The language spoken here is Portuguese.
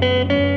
Música